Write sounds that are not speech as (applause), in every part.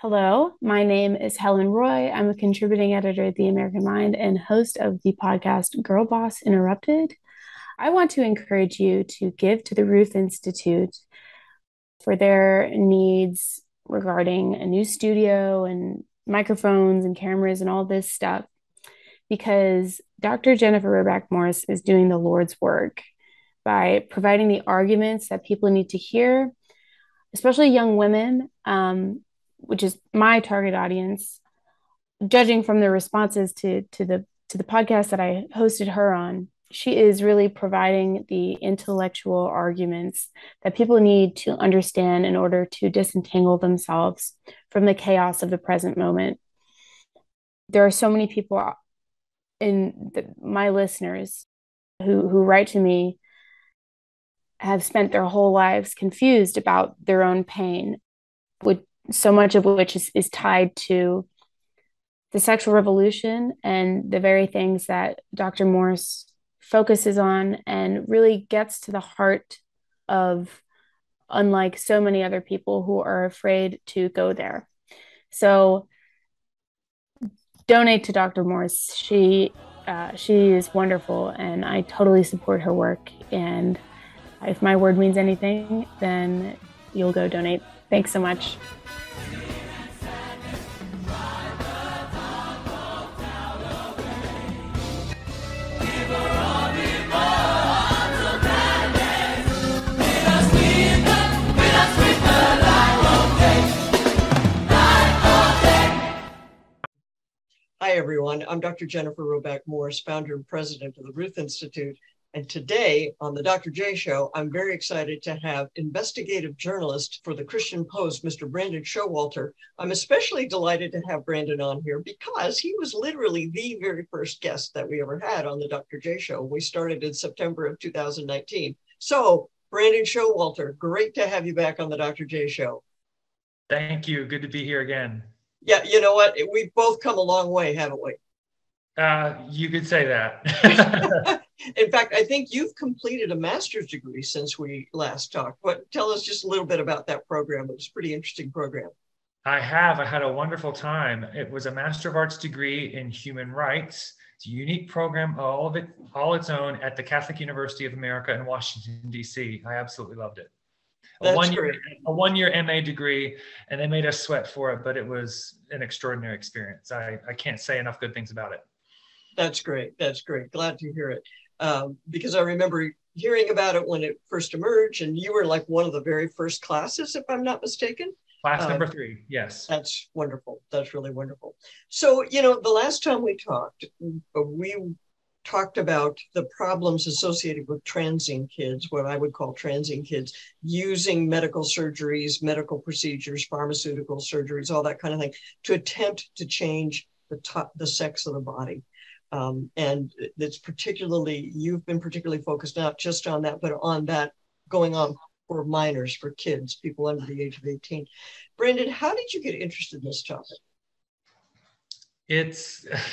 Hello, my name is Helen Roy. I'm a contributing editor at The American Mind and host of the podcast Girl Boss Interrupted. I want to encourage you to give to the Ruth Institute for their needs regarding a new studio and microphones and cameras and all this stuff because Dr. Jennifer Roback Morse is doing the Lord's work by providing the arguments that people need to hear, especially young women. Um, which is my target audience, judging from the responses to to the to the podcast that I hosted her on, she is really providing the intellectual arguments that people need to understand in order to disentangle themselves from the chaos of the present moment. There are so many people in the, my listeners who who write to me have spent their whole lives confused about their own pain, would so much of which is, is tied to the sexual revolution and the very things that Dr. Morse focuses on and really gets to the heart of, unlike so many other people who are afraid to go there. So, donate to Dr. Morse. She uh, she is wonderful, and I totally support her work. And if my word means anything, then you'll go donate. Thanks so much. Hi, everyone. I'm Dr. Jennifer Roback Morse, founder and president of the Ruth Institute. And today on the Dr. J Show, I'm very excited to have investigative journalist for the Christian Post, Mr. Brandon Showalter. I'm especially delighted to have Brandon on here because he was literally the very first guest that we ever had on the Dr. J Show. We started in September of 2019. So, Brandon Showalter, great to have you back on the Dr. J Show. Thank you. Good to be here again. Yeah, you know what? We've both come a long way, haven't we? Uh, you could say that. (laughs) In fact, I think you've completed a master's degree since we last talked. But tell us just a little bit about that program. It was a pretty interesting program. I have. I had a wonderful time. It was a Master of Arts degree in human rights. It's a unique program, all of it, all its own, at the Catholic University of America in Washington D.C. I absolutely loved it a one year a one year MA degree, and they made us sweat for it, but it was an extraordinary experience. I, I can't say enough good things about it. That's great. That's great. Glad to hear it. Um, because I remember hearing about it when it first emerged, and you were like one of the very first classes, if I'm not mistaken. Class uh, number three, yes. That's wonderful. That's really wonderful. So, you know, the last time we talked, we talked about the problems associated with transing kids, what I would call transing kids, using medical surgeries, medical procedures, pharmaceutical surgeries, all that kind of thing, to attempt to change the top, the sex of the body. Um, and it's particularly you've been particularly focused not just on that, but on that going on for minors, for kids, people under the age of 18. Brandon, how did you get interested in this topic? It's (laughs)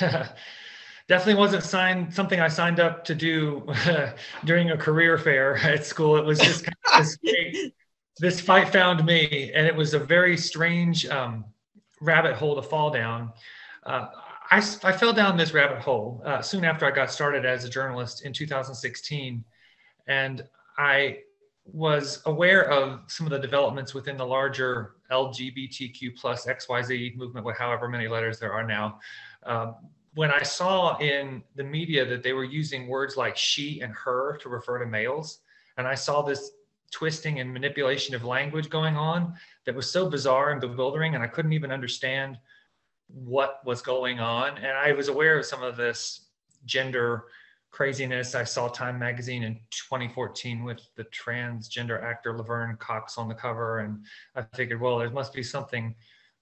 definitely wasn't signed something I signed up to do (laughs) during a career fair at school. It was just kind of this, (laughs) great, this fight found me, and it was a very strange um, rabbit hole to fall down. Uh, I, I, fell down this rabbit hole uh, soon after I got started as a journalist in 2016, and I was aware of some of the developments within the larger LGBTQ plus XYZ movement, with however many letters there are now. Um, when I saw in the media that they were using words like she and her to refer to males, and I saw this twisting and manipulation of language going on that was so bizarre and bewildering, and I couldn't even understand what was going on. And I was aware of some of this gender craziness. I saw Time magazine in 2014 with the transgender actor Laverne Cox on the cover, and I figured, well, there must be something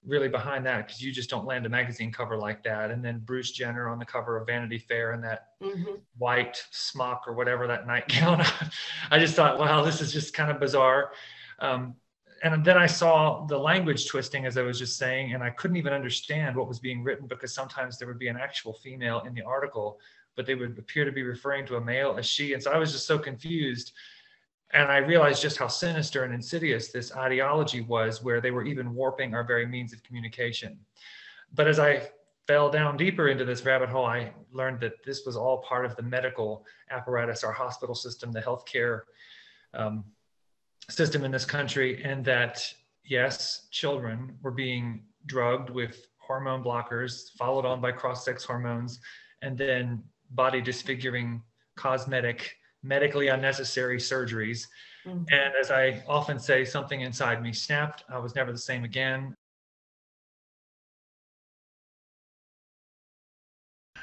really behind that because you just don't land a magazine cover like that. And then Bruce Jenner on the cover of Vanity Fair in that mm-hmm. white smock or whatever that nightgown. (laughs) I just thought, wow, this is just kind of bizarre. Um, and then I saw the language twisting, as I was just saying, and I couldn't even understand what was being written because sometimes there would be an actual female in the article, but they would appear to be referring to a male as she. And so I was just so confused. and I realized just how sinister and insidious this ideology was, where they were even warping our very means of communication. But as I fell down deeper into this rabbit hole, I learned that this was all part of the medical apparatus, our hospital system, the healthcare um, system in this country, and that yes, children were being drugged with hormone blockers, followed on by cross sex hormones, and then body disfiguring cosmetic medically unnecessary surgeries. Mm-hmm. And as I often say, something inside me snapped. I was never the same again.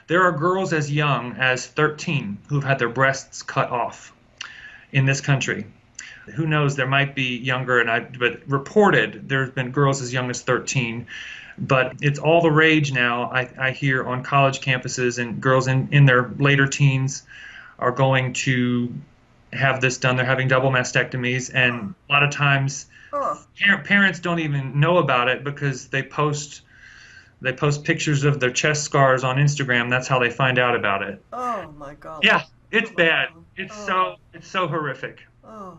There are girls as young as 13 who've had their breasts cut off in this country. Who knows? There might be younger, and I but reported there have been girls as young as 13. But it's all the rage now. I, I hear on college campuses and girls in, in their later teens are going to have this done. They're having double mastectomies, and a lot of times oh. parents don't even know about it because they post they post pictures of their chest scars on Instagram. That's how they find out about it. Oh my god. Yeah, it's oh bad. It's oh. so it's so horrific. Oh.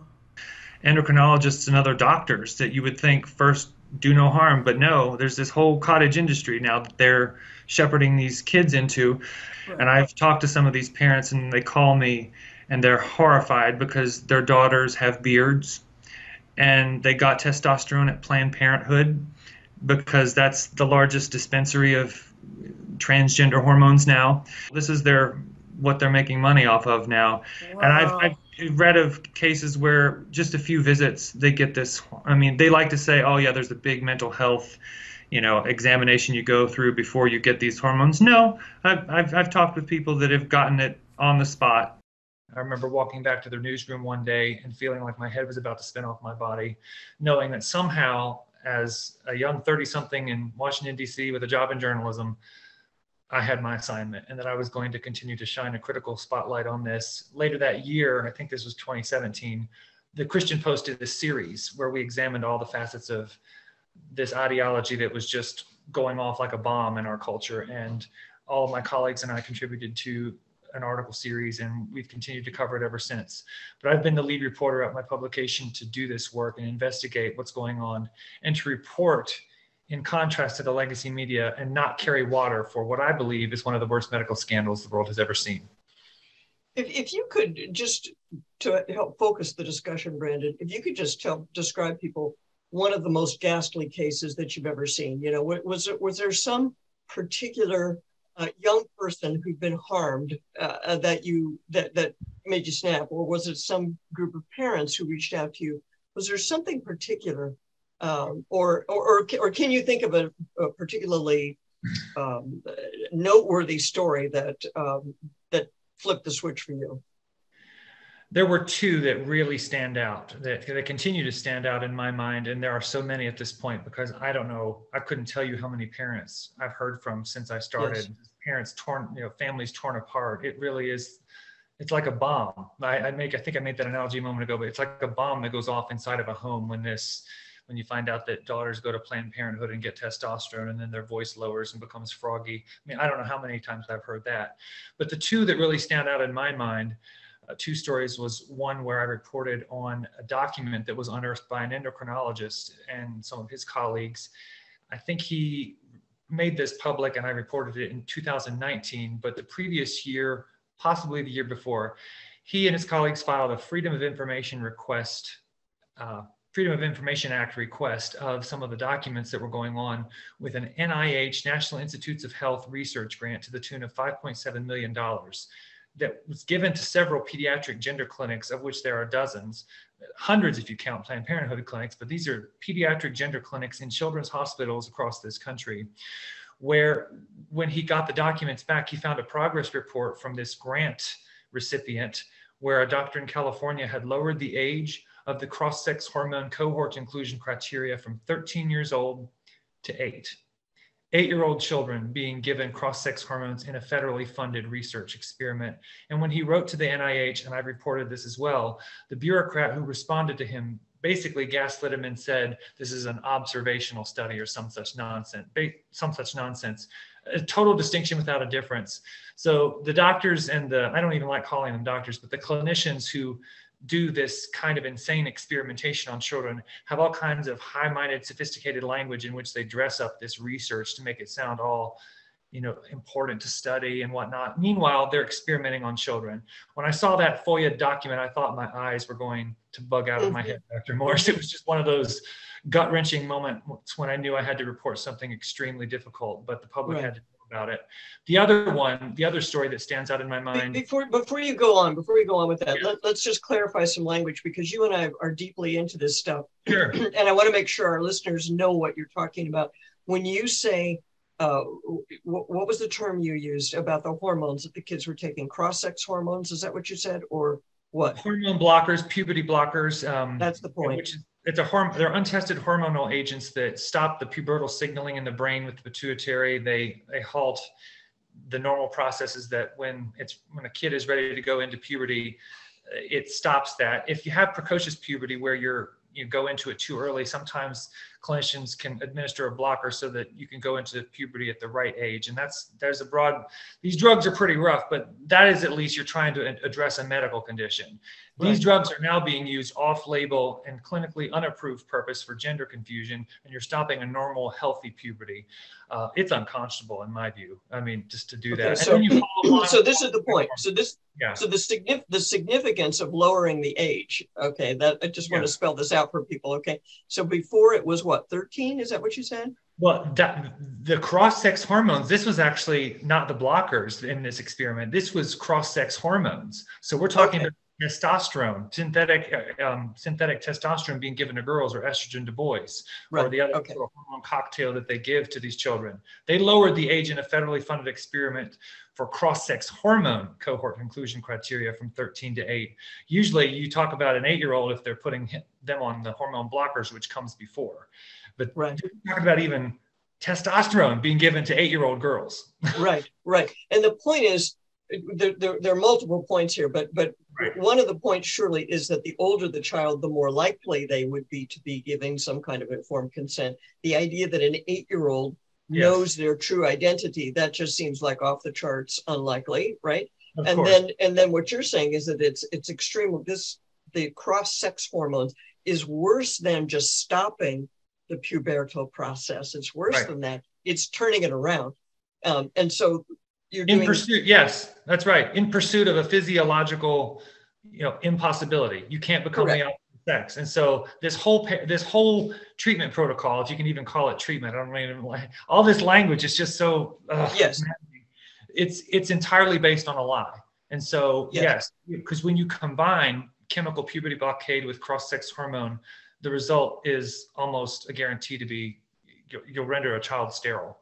Endocrinologists and other doctors that you would think first do no harm, but no, there's this whole cottage industry now that they're shepherding these kids into. And I've talked to some of these parents, and they call me and they're horrified because their daughters have beards and they got testosterone at Planned Parenthood because that's the largest dispensary of transgender hormones now. This is their what they're making money off of now. Wow. And I've, I've read of cases where just a few visits they get this. I mean, they like to say, "Oh yeah, there's a big mental health." you know examination you go through before you get these hormones no I've, I've, I've talked with people that have gotten it on the spot I remember walking back to their newsroom one day and feeling like my head was about to spin off my body, knowing that somehow, as a young 30 something in Washington, D.C., with a job in journalism, I had my assignment and that I was going to continue to shine a critical spotlight on this. Later that year, I think this was 2017, the Christian Post did this series where we examined all the facets of this ideology that was just going off like a bomb in our culture. And all of my colleagues and I contributed to an article series and we've continued to cover it ever since. But I've been the lead reporter at my publication to do this work and investigate what's going on and to report in contrast to the legacy media and not carry water for what I believe is one of the worst medical scandals the world has ever seen. If, if you could just to help focus the discussion, Brandon, if you could just tell describe people one of the most ghastly cases that you've ever seen. You know, was it was there some particular uh, young person who'd been harmed uh, uh, that you that that made you snap, or was it some group of parents who reached out to you? Was there something particular, um, or, or or or can you think of a, a particularly um, noteworthy story that um, that flipped the switch for you? there were two that really stand out that, that continue to stand out in my mind and there are so many at this point because i don't know i couldn't tell you how many parents i've heard from since i started yes. parents torn you know families torn apart it really is it's like a bomb I, I make i think i made that analogy a moment ago but it's like a bomb that goes off inside of a home when this when you find out that daughters go to Planned Parenthood and get testosterone and then their voice lowers and becomes froggy. I mean, I don't know how many times I've heard that. But the two that really stand out in my mind uh, two stories was one where I reported on a document that was unearthed by an endocrinologist and some of his colleagues. I think he made this public and I reported it in 2019, but the previous year, possibly the year before, he and his colleagues filed a Freedom of Information request, uh, Freedom of Information Act request of some of the documents that were going on with an NIH, National Institutes of Health research grant to the tune of $5.7 million that was given to several pediatric gender clinics, of which there are dozens, hundreds if you count Planned Parenthood clinics, but these are pediatric gender clinics in children's hospitals across this country. Where, when he got the documents back, he found a progress report from this grant recipient where a doctor in California had lowered the age of the cross sex hormone cohort inclusion criteria from 13 years old to eight eight-year-old children being given cross-sex hormones in a federally funded research experiment. And when he wrote to the NIH, and I reported this as well, the bureaucrat who responded to him basically gaslit him and said, this is an observational study or some such nonsense, some such nonsense. A total distinction without a difference. So the doctors and the, I don't even like calling them doctors, but the clinicians who do this kind of insane experimentation on children, have all kinds of high-minded, sophisticated language in which they dress up this research to make it sound all you know important to study and whatnot. Meanwhile they're experimenting on children. When i saw that foia document i thought my eyes were going to bug out of my head mm-hmm. dr morse. It was just one of those gut wrenching moments when i knew i had to report something extremely difficult but the public right. had to about it the other one the other story that stands out in my mind before before you go on before you go on with that yeah. let, us just clarify some language because you and i are deeply into this stuff (clears throat) sure. and i want to make sure our listeners know what you're talking about when you say uh, what was the term you used about the hormones that the kids were taking? Cross-sex hormones? Is that what you said, or what? Hormone blockers, puberty blockers. Um, That's the point. Which is, it's a horm- they're untested hormonal agents that stop the pubertal signaling in the brain with the pituitary. They they halt the normal processes that when it's when a kid is ready to go into puberty, it stops that. If you have precocious puberty where you're you go into it too early, sometimes clinicians can administer a blocker so that you can go into puberty at the right age. And that's there's a broad. These drugs are pretty rough, but that is at least you're trying to address a medical condition. Right. These drugs are now being used off-label and clinically unapproved purpose for gender confusion, and you're stopping a normal, healthy puberty. Uh, it's unconscionable in my view. I mean, just to do okay, that. So, (clears throat) so this is the point. So this, yeah. So the signif- the significance of lowering the age. Okay, that I just want yeah. to spell this out for people. Okay, so before it was what 13? Is that what you said? Well, that, the cross-sex hormones. This was actually not the blockers in this experiment. This was cross-sex hormones. So we're talking okay. about testosterone, synthetic uh, um, synthetic testosterone being given to girls or estrogen to boys, right. or the other okay. hormone cocktail that they give to these children. They lowered the age in a federally funded experiment for cross-sex hormone cohort inclusion criteria from 13 to 8. Usually you talk about an eight-year-old if they're putting them on the hormone blockers, which comes before. But right. talk about even testosterone being given to eight-year-old girls. (laughs) right, right. And the point is, there, there, there, are multiple points here, but but right. one of the points surely is that the older the child, the more likely they would be to be giving some kind of informed consent. The idea that an eight-year-old yes. knows their true identity that just seems like off the charts unlikely right of and course. then and then what you're saying is that it's it's extreme this the cross sex hormones is worse than just stopping the pubertal process it's worse right. than that it's turning it around um, and so you're in pursuit yes that's right in pursuit of a physiological you know impossibility you can't become Correct. the sex. And so this whole this whole treatment protocol, if you can even call it treatment, I don't even like (laughs) all this language is just so uh, yes, it's it's entirely based on a lie. And so yes, because yes, when you combine chemical puberty blockade with cross-sex hormone, the result is almost a guarantee to be you'll render a child sterile.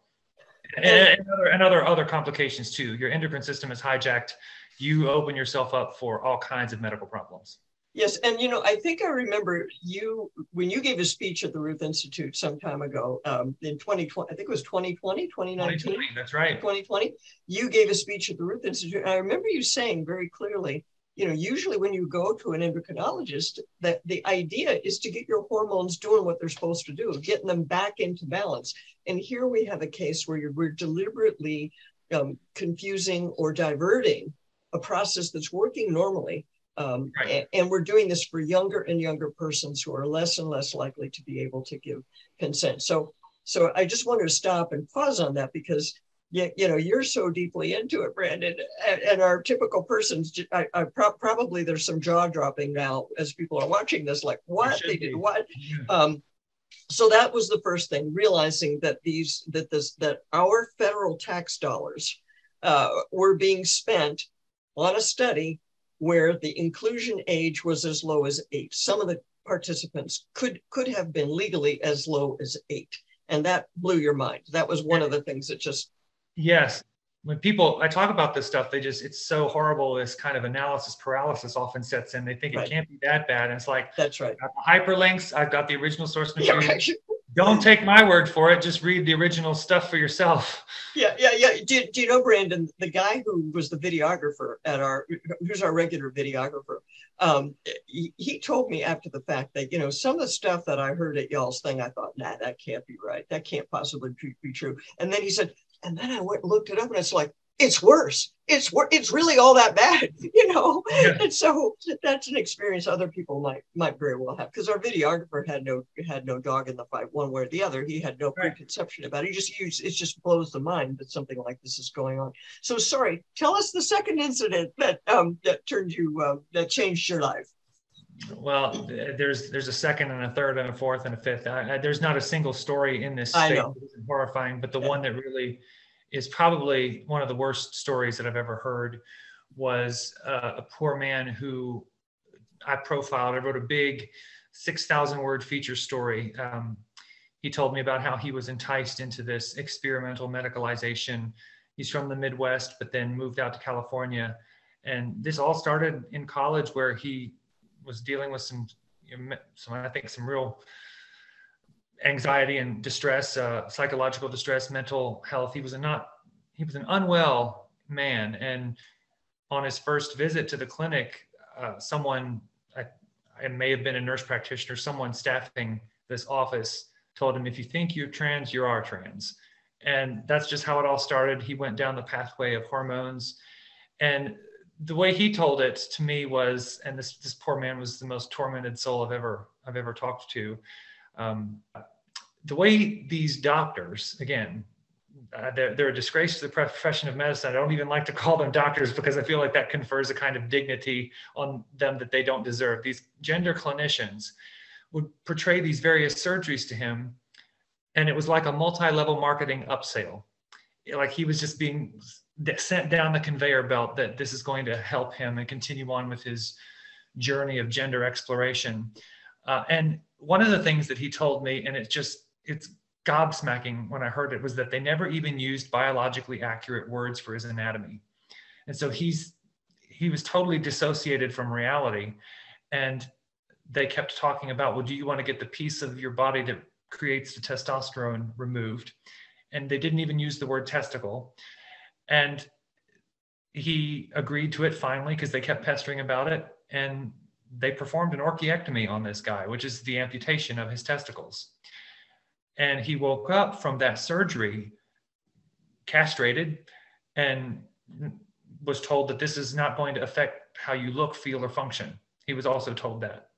And, and, other, and other other complications too. Your endocrine system is hijacked. You open yourself up for all kinds of medical problems. Yes, and you know, I think I remember you when you gave a speech at the Ruth Institute some time ago um, in 2020. I think it was 2020, 2019. 2020, that's right. 2020. You gave a speech at the Ruth Institute, and I remember you saying very clearly, you know, usually when you go to an endocrinologist, that the idea is to get your hormones doing what they're supposed to do, getting them back into balance. And here we have a case where we're deliberately um, confusing or diverting a process that's working normally um, right. and, and, we're doing this for younger and younger persons who are less and less likely to be able to give consent. So, so I just want to stop and pause on that because you, you know you're so deeply into it, Brandon, and, and our typical persons. I, I pro- probably there's some jaw dropping now as people are watching this, like what they did, what. Um, so that was the first thing, realizing that these that this that our federal tax dollars uh, were being spent on a study where the inclusion age was as low as eight. Some of the participants could could have been legally as low as eight, and that blew your mind. That was one of the things that just yes. When people I talk about this stuff, they just it's so horrible. This kind of analysis paralysis often sets in. They think right. it can't be that bad, and it's like that's right. hyperlinks. I've got the original source material. Yeah, right (laughs) don't take my word for it. Just read the original stuff for yourself. Yeah, yeah, yeah. Do, do you know Brandon, the guy who was the videographer at our, who's our regular videographer? Um, he, he, told me after the fact that you know some of the stuff that I heard at y'all's thing, I thought, nah, that can't be right. That can't possibly be, be true. And then he said, and then I went and looked it up, and it's like it's worse. It's it's really all that bad, (laughs) you know. Yeah. And so that's an experience other people might might very well have because our videographer had no had no dog in the fight one way or the other. He had no right. preconception about it. He just used, it just blows the mind that something like this is going on. So sorry, tell us the second incident that um that turned you uh, that changed your life. Well, there's there's a second and a third and a fourth and a fifth. I, I, there's not a single story in this. I know. Horrifying, but the yeah. one that really is probably one of the worst stories that I've ever heard was uh, a poor man who I profiled. I wrote a big 6,000 word feature story. Um, he told me about how he was enticed into this experimental medicalization. He's from the Midwest, but then moved out to California. And this all started in college where he was dealing with some, some I think, some real anxiety and distress, uh, psychological distress, mental health. He was a not he was an unwell man, and on his first visit to the clinic, uh, someone I, it may have been a nurse practitioner, someone staffing this office told him, "If you think you're trans, you are trans." And that's just how it all started. He went down the pathway of hormones, and the way he told it to me was, and this this poor man was the most tormented soul I've ever I've ever talked to. Um, the way these doctors, again, uh, they're, they're a disgrace to the profession of medicine. I don't even like to call them doctors because I feel like that confers a kind of dignity on them that they don't deserve. These gender clinicians would portray these various surgeries to him, and it was like a multi level marketing upsell. Like he was just being sent down the conveyor belt that this is going to help him and continue on with his journey of gender exploration. Uh, and one of the things that he told me, and it just it's gobsmacking when I heard it was that they never even used biologically accurate words for his anatomy. And so he's he was totally dissociated from reality. And they kept talking about, well, do you want to get the piece of your body that creates the testosterone removed? And they didn't even use the word testicle. And he agreed to it finally because they kept pestering about it. And they performed an orchiectomy on this guy, which is the amputation of his testicles. And he woke up from that surgery castrated and was told that this is not going to affect how you look, feel, or function. He was also told that.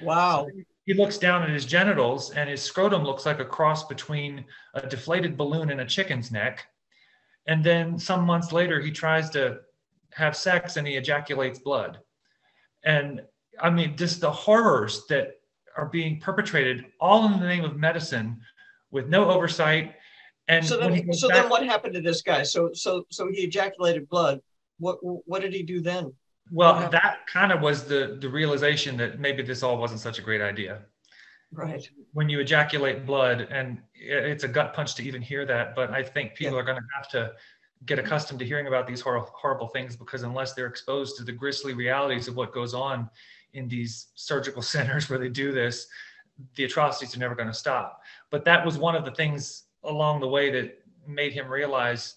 Wow. So he looks down at his genitals, and his scrotum looks like a cross between a deflated balloon and a chicken's neck. And then some months later, he tries to have sex and he ejaculates blood. And I mean, just the horrors that are being perpetrated all in the name of medicine with no oversight. And so then, so back, then what happened to this guy? So, so, so he ejaculated blood. What, what did he do then? Well, that kind of was the, the realization that maybe this all wasn't such a great idea. Right. When you ejaculate blood, and it's a gut punch to even hear that, but I think people yeah. are going to have to get accustomed to hearing about these horrible, horrible things because unless they're exposed to the grisly realities of what goes on in these surgical (laughs) centers where they do this, the atrocities are never going to stop. But that was one of the things along the way that made him realize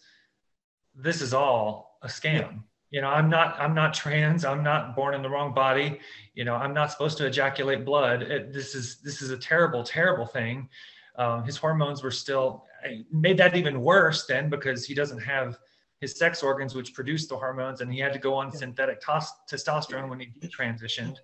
this is all a scam. Yeah. You know, I'm not I'm not trans. I'm not born in the wrong body. You know, I'm not supposed to ejaculate blood. It, this is this is a terrible, terrible thing. Um, his hormones were still made that even worse then because he doesn't have his sex organs which produce the hormones and he had to go on synthetic tos- testosterone when he transitioned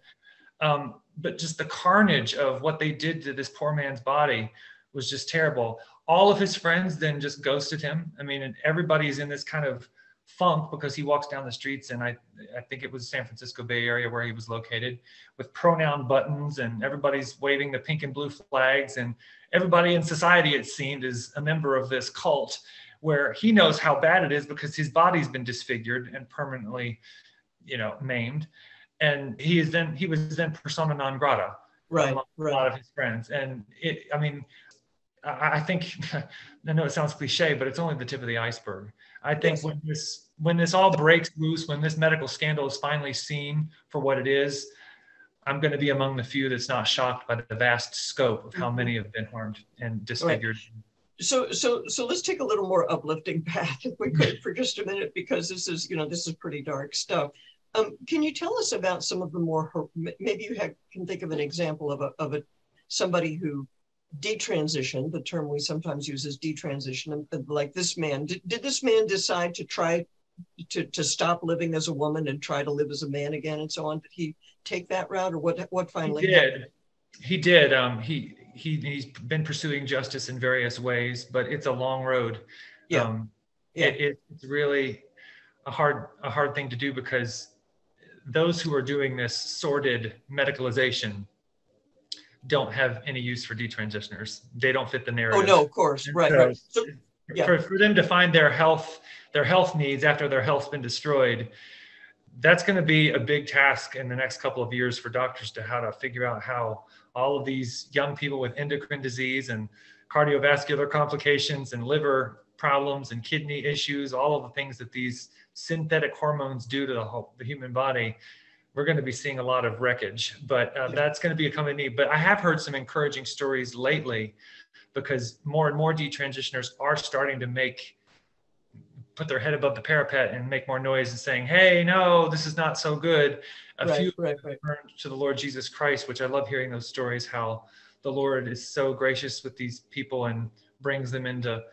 um, but just the carnage of what they did to this poor man's body was just terrible. All of his friends then just ghosted him. I mean, everybody's in this kind of funk because he walks down the streets and I, I think it was San Francisco Bay Area where he was located with pronoun buttons and everybody's waving the pink and blue flags and everybody in society it seemed is a member of this cult where he knows how bad it is because his body's been disfigured and permanently you know maimed. And he is then he was then persona non grata right, right. a lot of his friends. And it i mean I, I think (laughs) i know it sounds cliche but it's only the tip of the iceberg i think yes. when this when this all breaks loose when this medical scandal is finally seen for what it is i'm going to be among the few that's not shocked by the vast scope of how mm-hmm. many have been harmed and disfigured right so so so let's take a little more uplifting path if we could for just a minute because this is you know this is pretty dark stuff um, can you tell us about some of the more, maybe you have, can think of an example of a, of a somebody who detransitioned, the term we sometimes use is detransition, and like this man, did, did this man decide to try to, to stop living as a woman and try to live as a man again and so on? Did he take that route or what, what finally he did. Happened? He did. Um, he, he, he's been pursuing justice in various ways, but it's a long road. Yeah. Um, yeah. It, it, it's really a hard, a hard thing to do because those who are doing this sordid medicalization don't have any use for detransitioners. They don't fit the oh, narrative. Oh no, of course, right. So, right. So, yeah. for, for them to find their health, their health needs after their health's been destroyed, that's going to be a big task in the next couple of years for doctors to how to figure out how all of these young people with endocrine disease and cardiovascular complications and liver problems and kidney issues, all of the things that these synthetic hormones do to the, whole, the human body, we're going to be seeing a lot of wreckage. But uh, that's going to be a coming need. But I have heard some encouraging stories lately because more and more detransitioners are starting to make put their head above the parapet and make more noise and saying, "Hey, no, this is not so good." A right, few right, right. to the Lord Jesus Christ, which I love hearing those stories. How the Lord is so gracious with these people and brings them into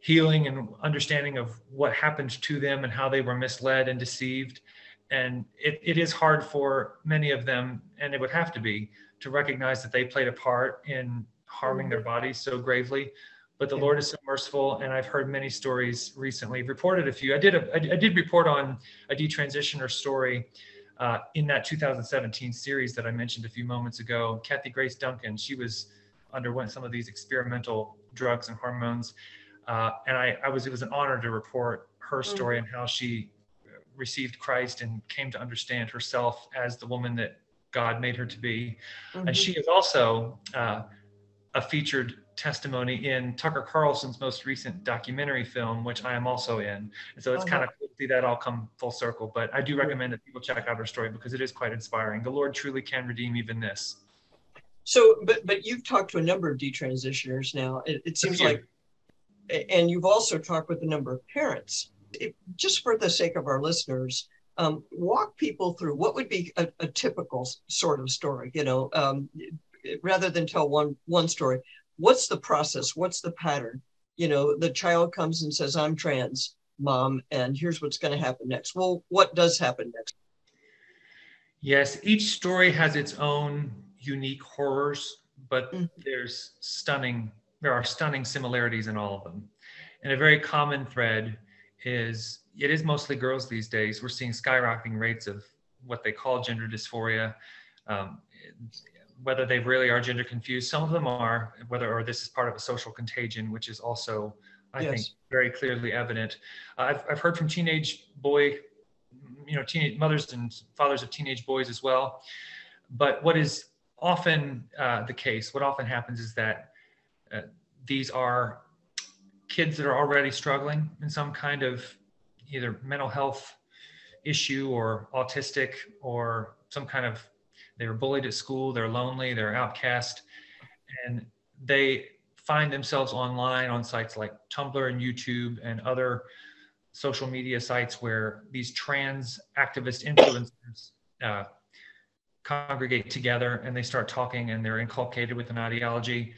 healing and understanding of what happened to them and how they were misled and deceived. And it, it is hard for many of them, and it would have to be, to recognize that they played a part in harming their bodies so gravely. But the Lord is so merciful, and I've heard many stories recently. Reported a few. I did a I did report on a detransitioner story uh, in that 2017 series that I mentioned a few moments ago. Kathy Grace Duncan, she was underwent some of these experimental drugs and hormones, uh, and I, I, was it was an honor to report her mm-hmm. story mm-hmm. and how she received Christ and came to understand herself as the woman that God made her to be. Mm-hmm. And she is also uh, a featured testimony in Tucker Carlson's most recent documentary film, which I am also in. And so it's kind of cool to see that all come full circle. But I do recommend that people check out her story because it is quite inspiring. The Lord truly can redeem even this. So, but but you've talked to a number of detransitioners now. It, it seems like and you've also talked with a number of parents. It, just for the sake of our listeners, um, walk people through what would be a, a typical sort of story. You know, um, rather than tell one one story, what's the process? What's the pattern? You know, the child comes and says, "I'm trans, mom, and here's what's going to happen next." Well, what does happen next? Yes, each story has its own unique horrors, but mm-hmm. there's stunning there are stunning similarities in all of them. And a very common thread is it is mostly girls these days. We're seeing skyrocketing rates of what they call gender dysphoria. Um, whether they really are gender confused, some of them are, whether or this is part of a social contagion, which is also, I yes. think, very clearly evident. Uh, I've, I've heard from teenage boy, you know, teenage mothers and fathers of teenage boys as well. But what is often uh, the case, what often happens is that uh, these are kids that are already struggling in some kind of either mental health issue or autistic or some kind of they were bullied at school they're lonely they're outcast and they find themselves online on sites like tumblr and youtube and other social media sites where these trans activist influencers uh, congregate together and they start talking and they're inculcated with an ideology.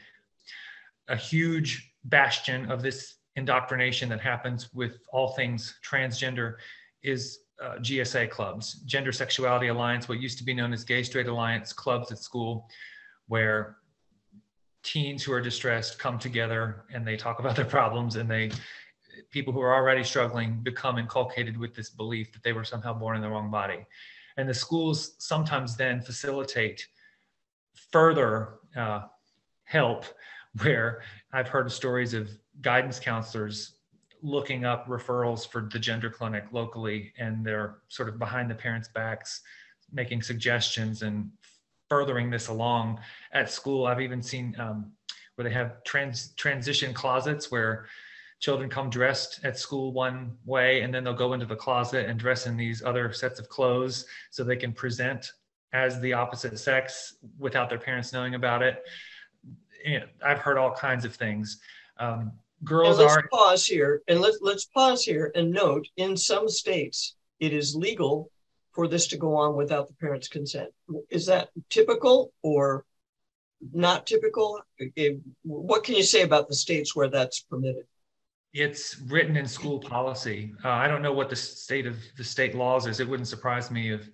A huge bastion of this indoctrination that happens with all things transgender is uh, GSA clubs, Gender Sexuality Alliance, what used to be known as Gay Straight Alliance clubs at school, where teens who are distressed come together and they talk about their problems and they people who are already struggling become inculcated with this belief that they were somehow born in the wrong body. And the schools sometimes then facilitate further uh, help where I've heard stories of guidance counselors looking up referrals for the gender clinic locally and they're sort of behind the parents' backs, making suggestions and furthering this along at school. I've even seen um, where they have trans transition closets where children come dressed at school one way and then they'll go into the closet and dress in these other sets of clothes so they can present as the opposite sex without their parents knowing about it you know, I've heard all kinds of things. Um, girls let's are pause here and let's let's pause here and note in some states it is legal for this to go on without the parents' consent. Is that typical or not typical? What can you say about the states where that's permitted? it's written in school policy. Uh, I don't know what the state of the state laws is. It wouldn't surprise me if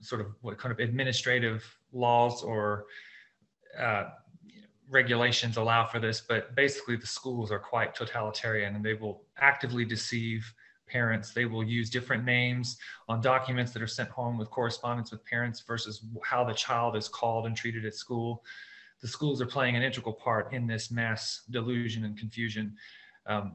sort of what kind of administrative laws or uh, regulations allow for this, but basically the schools are quite totalitarian and they will actively deceive parents. They will use different names on documents that are sent home with correspondence with parents versus how the child is called and treated at school. The schools are playing an integral part in this mass delusion and confusion. Um,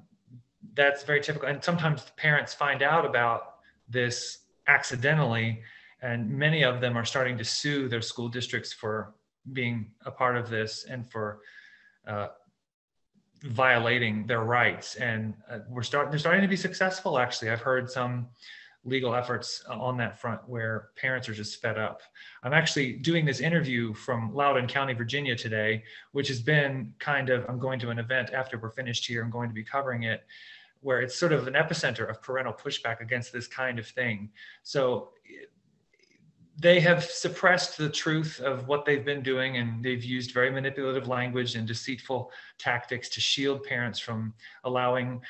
that's very typical. And sometimes parents find out about this accidentally, and many of them are starting to sue their school districts for being a part of this and for uh, violating their rights. And uh, we're starting, they're starting to be successful. Actually, I've heard some legal efforts on that front where parents are just fed up. I'm actually doing this interview from Loudoun County, Virginia today, which has been kind of, I'm going to an event after we're finished here. I'm going to be covering it where it's sort of an epicenter of parental pushback against this kind of thing. So they have suppressed the truth of what they've been doing and they've used very manipulative language and deceitful tactics to shield parents from allowing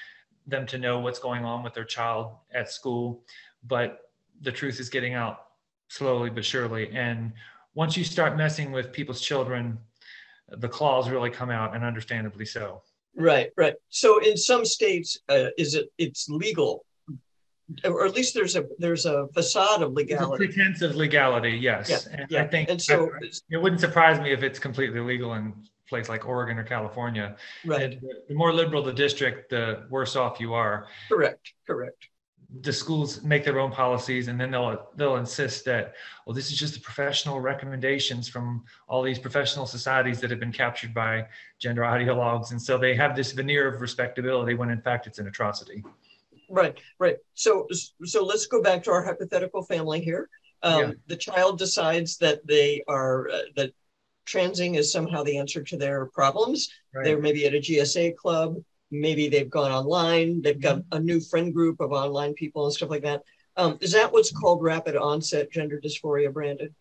them to know what's going on with their child at school. But the truth is getting out slowly but surely. And once you start messing with people's children the claws really come out and understandably so. Right right. So in some states uh, is it it's legal or at least there's a there's a facade of legality. pretense of legality, yes. Yeah, and yeah. I think and so I, it wouldn't surprise me if it's completely legal in a place like Oregon or California. right, The, the more liberal the district, the worse off you are. correct, correct. The schools make their own policies, and then they'll they'll insist that well, this is just the professional recommendations from all these professional societies that have been captured by gender ideologues, and so they have this veneer of respectability when in fact it's an atrocity. Right, right. So, so let's go back to our hypothetical family here. Um, Yeah. The child decides that they are uh, that transing is somehow the answer to their problems. They're maybe at a GSA club. Maybe they've gone online. They've got Mm-hmm. a new friend group of online people and stuff like that. Um, is that what's called rapid onset gender dysphoria, Brandon?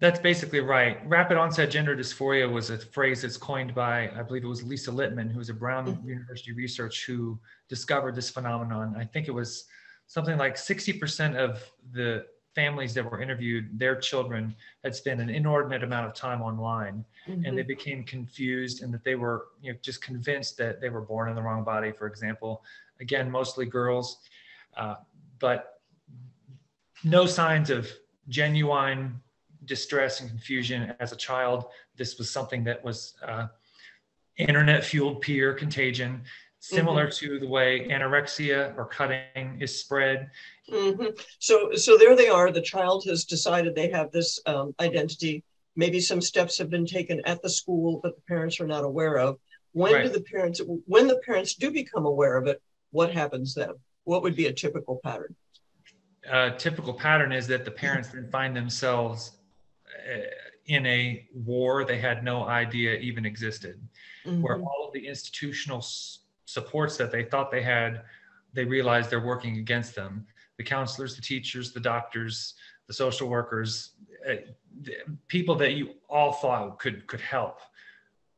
That's basically right. Rapid onset gender dysphoria was a phrase that's coined by, I believe it was Lisa Littman, who was a Brown Mhm. University research who discovered this phenomenon. I think it was something like 60% of the families that were interviewed, their children had spent an inordinate amount of time online and they became confused and that they were you know just convinced that they were born in the wrong body for example again mostly girls uh, but no signs of genuine distress and confusion as a child this was something that was uh, internet fueled peer contagion similar to the way anorexia or cutting is spread Mhm. So, so there they are. The child has decided they have this um, identity. Maybe some steps have been taken at the school that the parents are not aware of. When do the parents, when the parents do become aware of it, what happens then? What would be a typical pattern? uh, typical pattern is that the parents then find themselves in a war they had no idea even existed, where Mhm. all of the institutional s- supports that they thought they had, they realize they're working against them. The counselors, the teachers, the doctors, the social workers, uh, the people that you all thought could could help,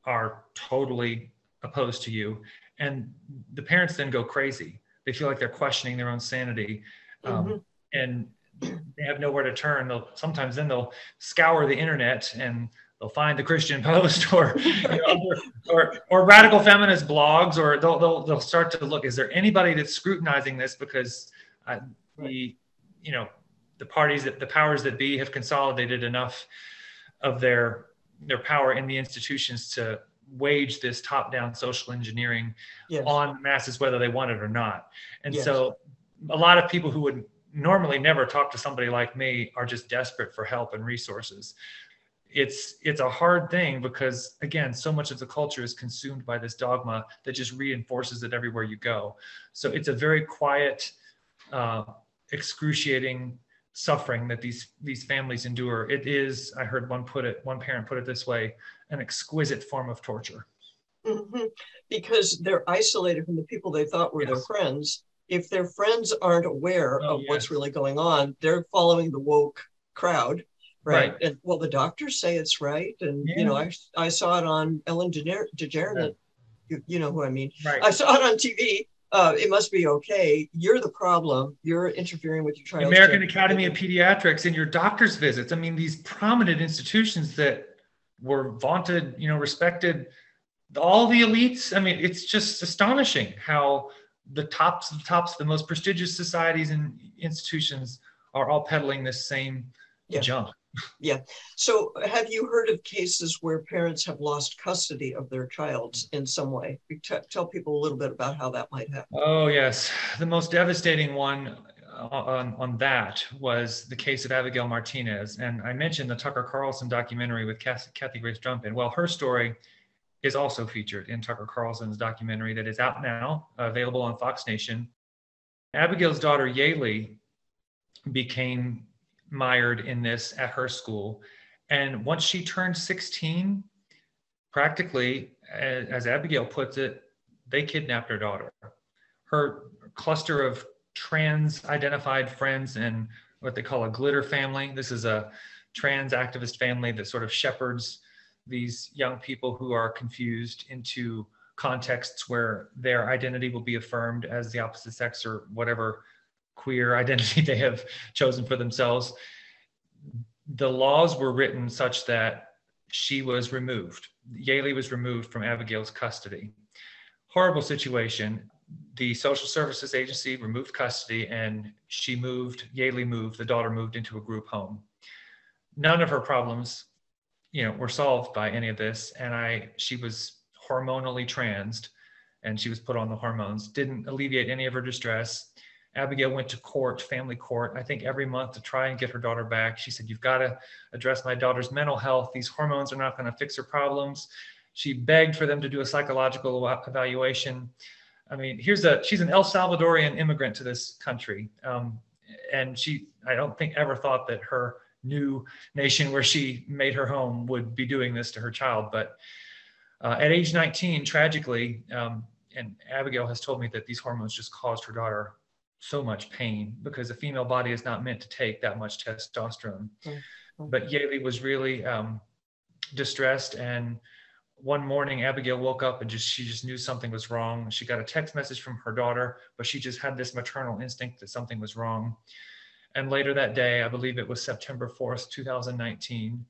are totally opposed to you, and the parents then go crazy. They feel like they're questioning their own sanity. Um, Mhm. and they have nowhere to turn. They'll sometimes then they'll scour the internet and they'll find the Christian (laughs) Post or you know, or, or radical feminist blogs, or they'll, they'll they'll start to look. Is there anybody that's scrutinizing this because uh, the you know the parties that the powers that be have consolidated enough of their their power in the institutions to wage this top-down social engineering Yes. on masses whether they want it or not. And Yes. so a lot of people who would normally never talk to somebody like me are just desperate for help and resources. It's it's a hard thing because again, so much of the culture is consumed by this dogma that just reinforces it everywhere you go. So it's a very quiet, uh, excruciating suffering that these these families endure. It is, I heard one put it, one parent put it this way, an exquisite form of torture. Mhm. Because they're isolated from the people they thought were their friends. If their friends aren't aware Oh, of what's really going on, they're following the woke crowd, right? Right. And well, the doctors say it's right, and you know, I I saw it on Ellen DeGener- DeGeneres. You, you know who I mean. Right. I saw it on TV, uh, it must be okay. You're the problem. You're interfering with your child. American Academy of Pediatrics and your doctor's visits. I mean, these prominent institutions that were vaunted, you know, respected, all the elites. I mean, it's just astonishing how the tops of the tops, the most prestigious societies and institutions are all peddling this same yeah. junk. Yeah. So, have you heard of cases where parents have lost custody of their child in some way? T- tell people a little bit about how that might happen. Oh, yes. The most devastating one uh, on, on that was the case of Abigail Martinez. And I mentioned the Tucker Carlson documentary with Kathy Grace Drumpin. Well, her story is also featured in Tucker Carlson's documentary that is out now, available on Fox Nation. Abigail's daughter, Yaeli, became mired in this at her school. And once she turned 16, practically, as Abigail puts it, they kidnapped her daughter. Her cluster of trans identified friends and what they call a glitter family. This is a trans activist family that sort of shepherds these young people who are confused into contexts where their identity will be affirmed as the opposite sex or whatever queer (laughs) identity they have chosen for themselves. The laws were written such that she was removed. Yaeli was removed from Abigail's custody. Horrible situation. The social services agency removed custody and she moved, Yaeli moved, the daughter moved into a group home. None of her problems, you know, were solved by any of this. And I, she was hormonally transed and she was put on the hormones, didn't alleviate any of her distress. Abigail went to court, family court, I think every month to try and get her daughter back. She said, You've got to address my daughter's mental health. These hormones are not going to fix her problems. She begged for them to do a psychological evaluation. I mean, here's a she's an El Salvadorian immigrant to this country. Um, and she, I don't think ever thought that her new nation where she made her home would be doing this to her child. But uh, at age 19, tragically, um, and Abigail has told me that these hormones just caused her daughter so much pain because the female body is not meant to take that much testosterone. Mm-hmm. But Yaeli was really um, distressed, and one morning Abigail woke up and just she just knew something was wrong. She got a text message from her daughter, but she just had this maternal instinct that something was wrong. And later that day, I believe it was September 4th, 2019,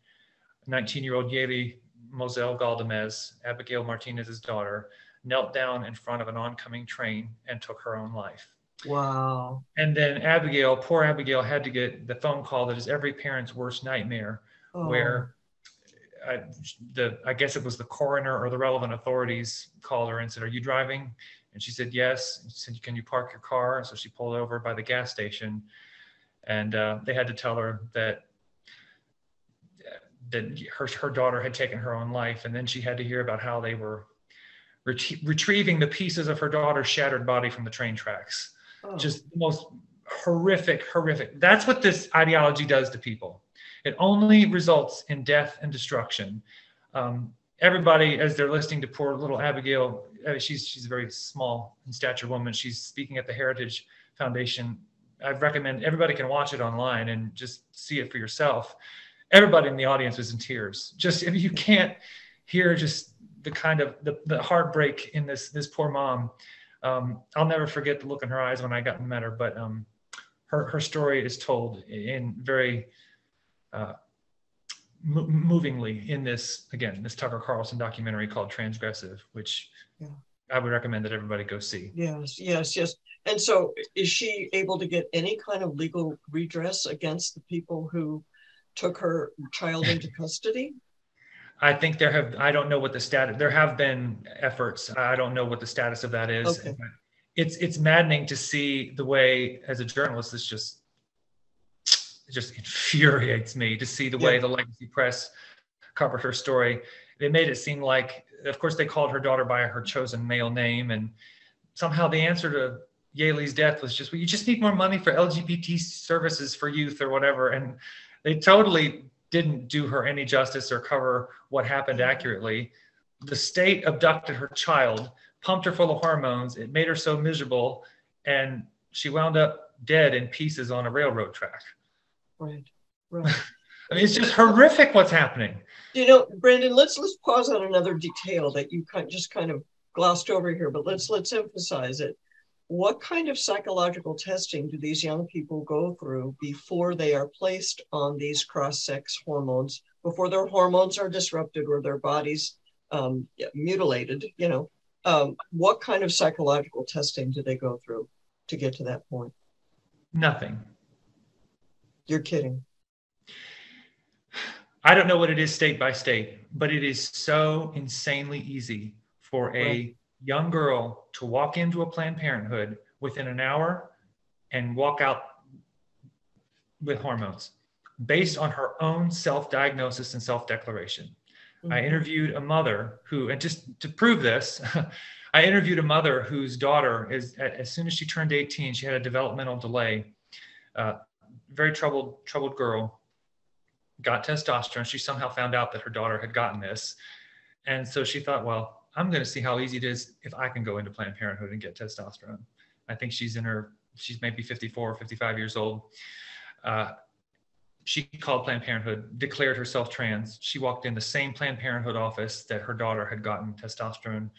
19 year old Yaeli Moselle Galdamez, Abigail Martinez's daughter, knelt down in front of an oncoming train and took her own life. Wow. And then Abigail, poor Abigail, had to get the phone call that is every parent's worst nightmare, oh. where I, the I guess it was the coroner or the relevant authorities called her and said, "Are you driving?" And she said, "Yes." And she said, "Can you park your car?" And so she pulled over by the gas station, and uh, they had to tell her that that her her daughter had taken her own life, and then she had to hear about how they were ret- retrieving the pieces of her daughter's shattered body from the train tracks oh. just the most horrific, horrific. That's what this ideology does to people. It only results in death and destruction. Um, everybody, as they're listening to poor little Abigail, uh, she's she's a very small in stature woman. She's speaking at the Heritage Foundation. I recommend everybody can watch it online and just see it for yourself. Everybody in the audience was in tears. Just if you can't hear just the kind of the, the heartbreak in this this poor mom um, I'll never forget the look in her eyes when I got met her. But um, her her story is told in very uh, movingly in this again this Tucker Carlson documentary called Transgressive, which yeah. I would recommend that everybody go see. Yes, yes, yes. And so, is she able to get any kind of legal redress against the people who took her child into (laughs) custody? I think there have, I don't know what the status, there have been efforts. I don't know what the status of that is. Okay. It's, it's maddening to see the way, as a journalist, this just, it just infuriates me to see the way the legacy press covered her story. They made it seem like, of course, they called her daughter by her chosen male name. And somehow the answer to Yaeli's death was just, well, you just need more money for LGBT services for youth or whatever. And they totally didn't do her any justice or cover what happened accurately. The state abducted her child, pumped her full of hormones. It made her so miserable, and she wound up dead in pieces on a railroad track. Right, right. (laughs) I mean, it's just horrific what's happening. You know, Brandon, let's let's pause on another detail that you kind just kind of glossed over here, but let's let's emphasize it. What kind of psychological testing do these young people go through before they are placed on these cross-sex hormones, before their hormones are disrupted or their bodies um, mutilated? You know, um, what kind of psychological testing do they go through to get to that point? Nothing. You're kidding. I don't know what it is state by state, but it is so insanely easy for a right young girl to walk into a Planned Parenthood within an hour and walk out with hormones based on her own self diagnosis and self declaration. Mm-hmm. I interviewed a mother who, and just to prove this, (laughs) I interviewed a mother whose daughter is, as soon as she turned 18, she had a developmental delay. Uh, very troubled, troubled girl, got testosterone. She somehow found out that her daughter had gotten this. And so she thought, well, I'm going to see how easy it is if I can go into Planned Parenthood and get testosterone. I think she's in her, she's maybe 54 or 55 years old. Uh, she called Planned Parenthood, declared herself trans. She walked in the same Planned Parenthood office that her daughter had gotten testosterone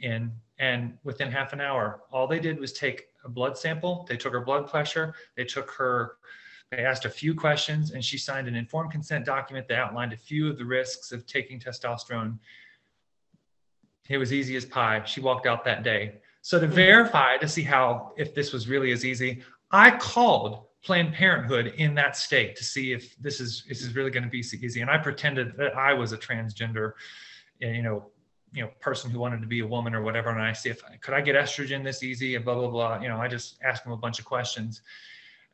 in. And within half an hour, all they did was take a blood sample. They took her blood pressure. They took her, they asked a few questions, and she signed an informed consent document that outlined a few of the risks of taking testosterone it was easy as pie. She walked out that day. So to verify to see how if this was really as easy, I called Planned Parenthood in that state to see if this is this is really going to be so easy. And I pretended that I was a transgender, eh, you know, you know, person who wanted to be a woman or whatever. And I see if could I get estrogen this easy and blah blah blah. You know, I just asked them a bunch of questions,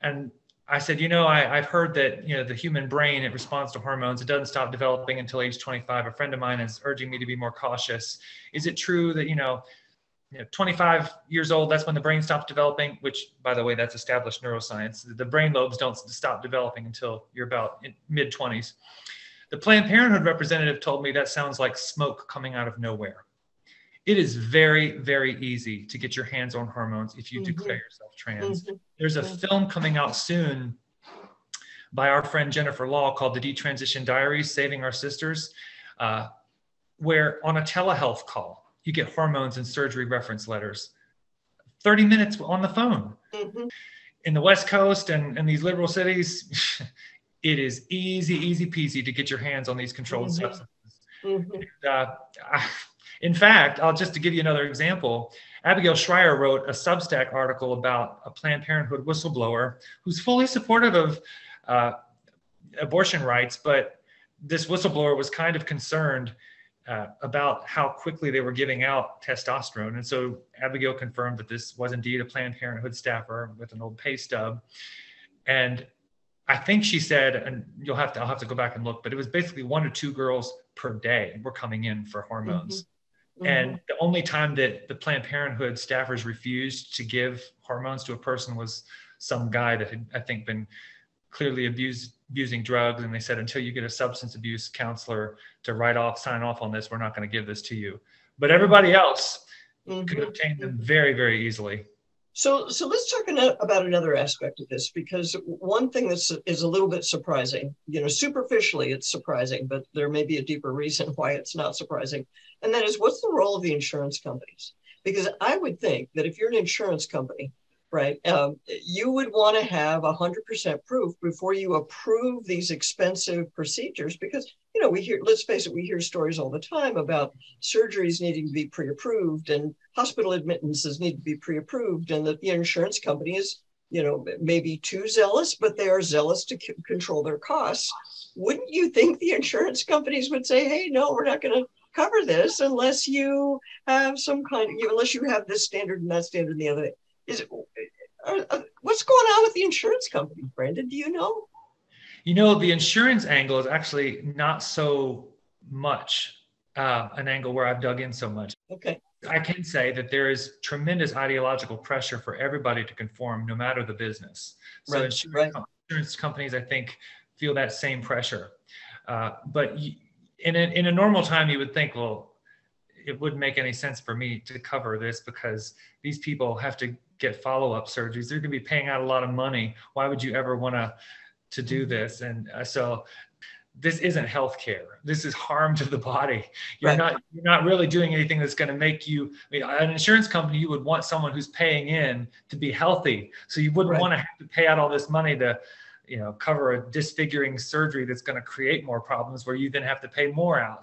and I said, you know, I, have heard that you know the human brain it responds to hormones. It doesn't stop developing until age 25. A friend of mine is urging me to be more cautious. Is it true that you know, you know 25 years old that's when the brain stops developing? Which, by the way, that's established neuroscience. The brain lobes don't stop developing until you're about mid 20s. The Planned Parenthood representative told me that sounds like smoke coming out of nowhere it is very very easy to get your hands on hormones if you mm-hmm. declare yourself trans mm-hmm. there's a film coming out soon by our friend jennifer lahl called the detransition diaries saving our sisters uh, where on a telehealth call you get hormones and surgery reference letters 30 minutes on the phone mm-hmm. in the west coast and, and these liberal cities (laughs) it is easy easy peasy to get your hands on these controlled mm-hmm. substances mm-hmm. and, uh, I, in fact, I'll just to give you another example, Abigail Shrier wrote a Substack article about a Planned Parenthood whistleblower who's fully supportive of uh, abortion rights, but this whistleblower was kind of concerned uh, about how quickly they were giving out testosterone. And so Abigail confirmed that this was indeed a Planned Parenthood staffer with an old pay stub. And I think she said, and you'll have to, I'll have to go back and look, but it was basically one or two girls per day were coming in for hormones. Mm-hmm. Mm-hmm. And the only time that the Planned Parenthood staffers refused to give hormones to a person was some guy that had, I think, been clearly abused, abusing drugs. And they said, until you get a substance abuse counselor to write off, sign off on this, we're not going to give this to you. But everybody else mm-hmm. could obtain them very, very easily. So, so let's talk about another aspect of this because one thing that is a little bit surprising, you know, superficially it's surprising, but there may be a deeper reason (laughs) why it's not surprising, and that is what's the role of the insurance companies? Because I would think that if you're an insurance company right? Um, you would want to have 100% proof before you approve these expensive procedures because, you know, we hear, let's face it, we hear stories all the time about surgeries needing to be pre approved and hospital admittances need to be pre approved, and that the insurance company is, you know, maybe too zealous, but they are zealous to c- control their costs. Wouldn't you think the insurance companies would say, hey, no, we're not going to cover this unless you have some kind of, unless you have this standard and that standard and the other is uh, uh, what's going on with the insurance company, Brandon? Do you know? You know, the insurance angle is actually not so much uh, an angle where I've dug in so much. Okay. I can say that there is tremendous ideological pressure for everybody to conform, no matter the business. So right, insurance, right. insurance companies, I think, feel that same pressure. Uh, but in a, in a normal time, you would think, well, it wouldn't make any sense for me to cover this because these people have to get follow-up surgeries they're going to be paying out a lot of money why would you ever want to to do mm-hmm. this and uh, so this isn't healthcare. This is harm to the body. You're Right. not you're not really doing anything that's going to make you. I mean, an insurance company, you would want someone who's paying in to be healthy. So you wouldn't Right. want to have to pay out all this money to, you know, cover a disfiguring surgery that's going to create more problems where you then have to pay more out.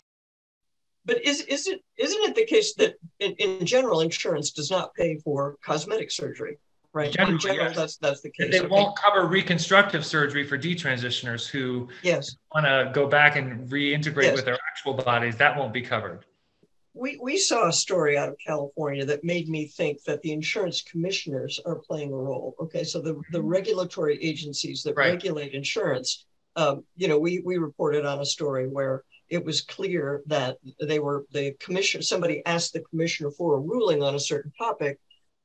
But is is it isn't it the case that in, in general insurance does not pay for cosmetic surgery, right? Generally, in general, that's that's the case. They Okay. won't cover reconstructive surgery for detransitioners who Yes, want to go back and reintegrate Yes. with their actual bodies. That won't be covered. we we saw a story out of California that made me think that the insurance commissioners are playing a role. Okay, so the the regulatory agencies that Right. regulate insurance, um, you know, we we reported on a story where it was clear that they were the commissioner. Somebody asked the commissioner for a ruling on a certain topic,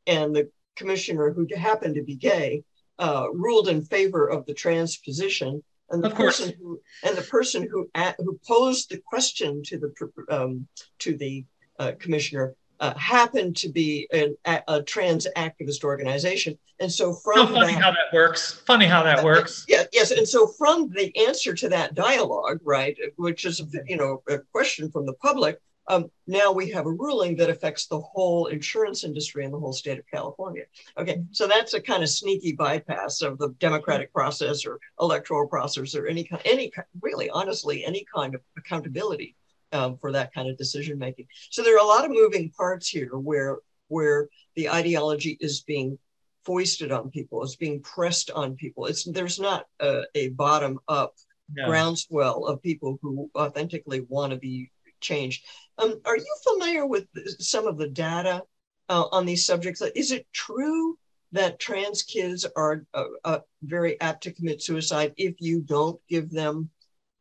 and the commissioner, who happened to be gay, uh, ruled in favor of the trans position. And the person who and the person who a- who posed the question to the um, to the uh, commissioner uh, happened to be an, a, a trans activist organization, and so So from funny that, how that works. Funny how that works. (laughs) yeah, yes, and so from the answer to that dialogue, right, which is you know a question from the public, um, now we have a ruling that affects the whole insurance industry in the whole state of California. Okay, so that's a kind of sneaky bypass of the democratic process or electoral process or any kind, any really honestly any kind of accountability um, for that kind of decision making. So there are a lot of moving parts here where where the ideology is being foisted on people, is being pressed on people. It's there's not a, a bottom up No. groundswell of people who authentically want to be changed. Um, are you familiar with some of the data uh, on these subjects? Is it true that trans kids are uh, uh, very apt to commit suicide if you don't give them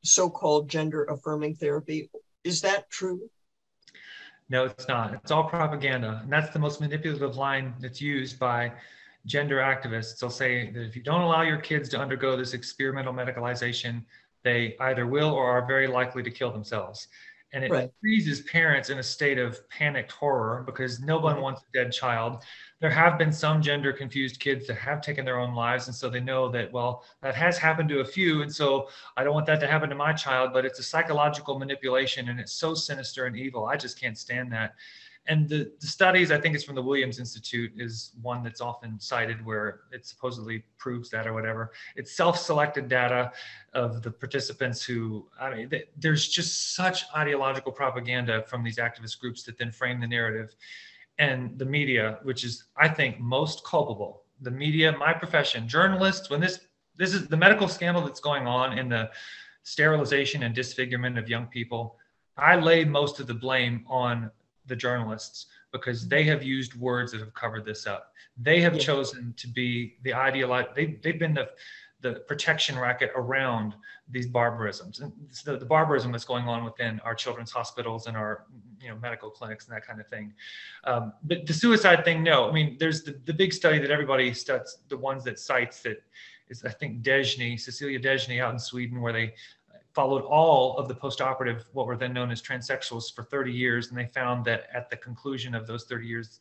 so-called gender affirming therapy? Is that true? No, it's not. It's all propaganda. And that's the most manipulative line that's used by gender activists. They'll say that if you don't allow your kids to undergo this experimental medicalization, they either will or are very likely to kill themselves. And it Right. freezes parents in a state of panicked horror because no one wants a dead child. There have been some gender confused kids that have taken their own lives. And so they know that, well, that has happened to a few. And so I don't want that to happen to my child, but it's a psychological manipulation and it's so sinister and evil. I just can't stand that. And the, the studies, I think it's from the Williams Institute, is one that's often cited where it supposedly proves that or whatever. It's self selected data of the participants who, I mean, th- there's just such ideological propaganda from these activist groups that then frame the narrative. And the media, which is, I think, most culpable. The media, my profession, journalists, when this this is the medical scandal that's going on in the sterilization and disfigurement of young people. I lay most of the blame on the journalists because they have used words that have covered this up. They have Yeah. chosen to be the ideologue. They, they've been the, the protection racket around these barbarisms and the, the barbarism that's going on within our children's hospitals and our you know medical clinics and that kind of thing. Um, but the suicide thing, no. I mean, there's the, the big study that everybody studies, the ones that cites that is I think Dhejne, Cecilia Dhejne out in Sweden, where they followed all of the postoperative, what were then known as transsexuals, for 30 years, and they found that at the conclusion of those 30 years,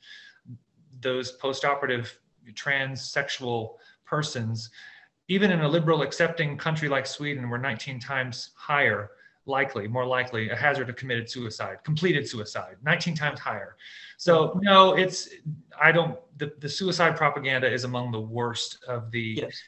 those postoperative transsexual persons, even in a liberal accepting country like Sweden, were 19 times higher likely, more likely, a hazard of committed suicide, completed suicide, 19 times higher. So no, it's I don't the, the suicide propaganda is among the worst of the Yes.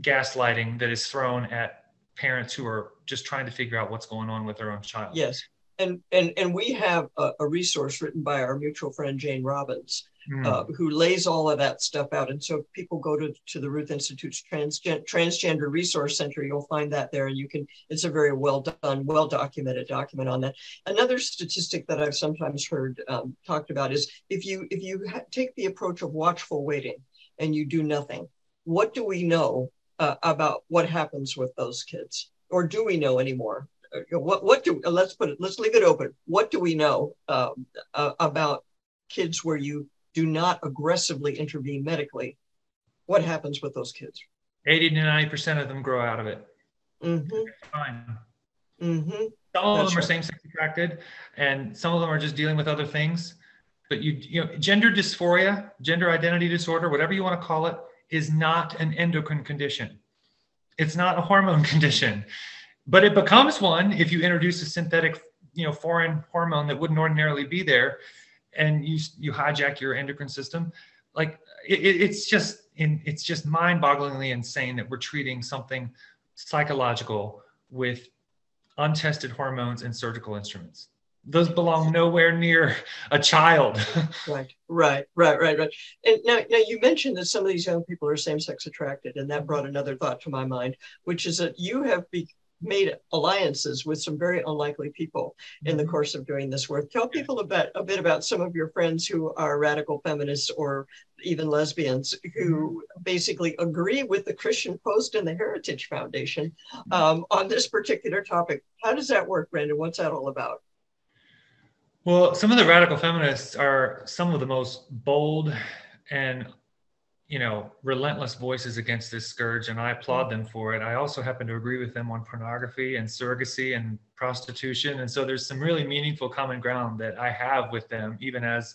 gaslighting that is thrown at parents who are just trying to figure out what's going on with their own child. Yes. And and and we have a, a resource written by our mutual friend Jane Robbins, Mm. uh, who lays all of that stuff out. And so if people go to, to the Ruth Institute's Transgen- Transgender Resource Center, you'll find that there. And you can, it's a very well done, well documented document on that. Another statistic that I've sometimes heard um, talked about is if you if you ha- take the approach of watchful waiting and you do nothing, what do we know uh, about what happens with those kids? Or do we know anymore? Uh, What what do let's put it let's leave it open. What do we know um, uh, about kids where you do not aggressively intervene medically? What happens with those kids? 80 to 90% of them grow out of it. Mm-hmm. Fine. Mm-hmm. Some of That's them are right. same-sex attracted, and some of them are just dealing with other things. But you, you know, gender dysphoria, gender identity disorder, whatever you want to call it, is not an endocrine condition. It's not a hormone (laughs) condition. but it becomes one if you introduce a synthetic, you know, foreign hormone that wouldn't ordinarily be there, and you you hijack your endocrine system. Like it, it's just in, it's just mind-bogglingly insane that we're treating something psychological with untested hormones and surgical instruments those belong nowhere near a child. right, right, right, right, right. And now, now you mentioned that some of these young people are same-sex attracted, and that brought another thought to my mind, which is that you have be- made alliances with some very unlikely people in the mm-hmm. course of doing this work. Tell people a bit, a bit about some of your friends who are radical feminists or even lesbians who mm-hmm. basically agree with the Christian Post and the Heritage Foundation mm-hmm. um, on this particular topic. How does that work, Brandon? What's that all about? Well, some of the radical feminists are some of the most bold and you know relentless voices against this scourge and i applaud them for it. I also happen to agree with them on pornography and surrogacy and prostitution and so there's some really meaningful common ground that i have with them even as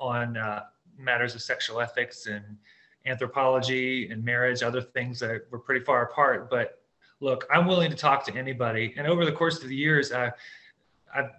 on uh, matters of sexual ethics and anthropology and marriage other things that were pretty far apart. But look i'm willing to talk to anybody and over the course of the years uh, i've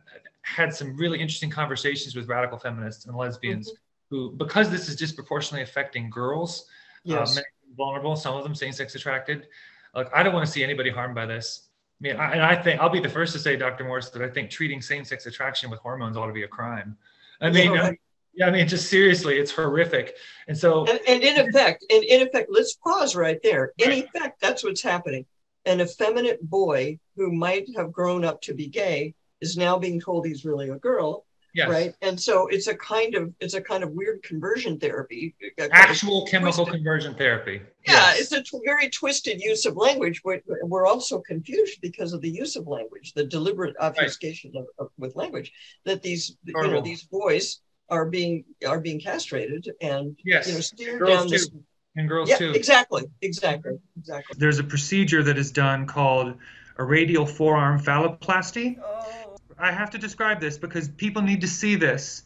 had some really interesting conversations with radical feminists and lesbians mm-hmm. who, because this is disproportionately affecting girls, uh, yes. vulnerable, some of them same-sex attracted. Like, I don't want to see anybody harmed by this. I mean, I, and I think I'll be the first to say, Dr. Morse, that I think treating same-sex attraction with hormones ought to be a crime. I mean, yeah, right. yeah I mean, just seriously, it's horrific. And so, and, and in effect, and in effect, let's pause right there. In right. effect, that's what's happening. An effeminate boy who might have grown up to be gay is now being told he's really a girl. Yes. Right. And so it's a kind of it's a kind of weird conversion therapy. Actual chemical twisted. conversion therapy. Yeah, yes. it's a t- very twisted use of language. But we're also confused because of the use of language, the deliberate obfuscation right. of, of, with language. That these you know these boys are being are being castrated and yes. you know steered girls down too. this. And girls yeah, too. Exactly. Exactly. Exactly. There's a procedure that is done called a radial forearm phalloplasty. Oh I have to describe this because people need to see this